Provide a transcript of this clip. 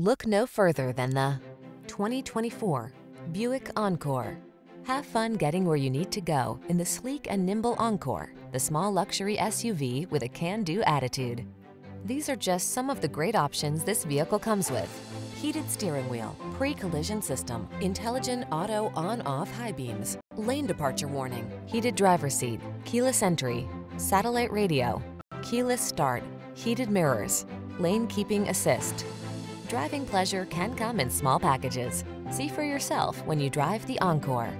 Look no further than the 2024 Buick Encore. Have fun getting where you need to go in the sleek and nimble Encore, the small luxury SUV with a can-do attitude. These are just some of the great options this vehicle comes with. Heated steering wheel, pre-collision system, intelligent auto on-off high beams, lane departure warning, heated driver seat, keyless entry, satellite radio, keyless start, heated mirrors, lane keeping assist. Driving pleasure can come in small packages. See for yourself when you drive the Encore.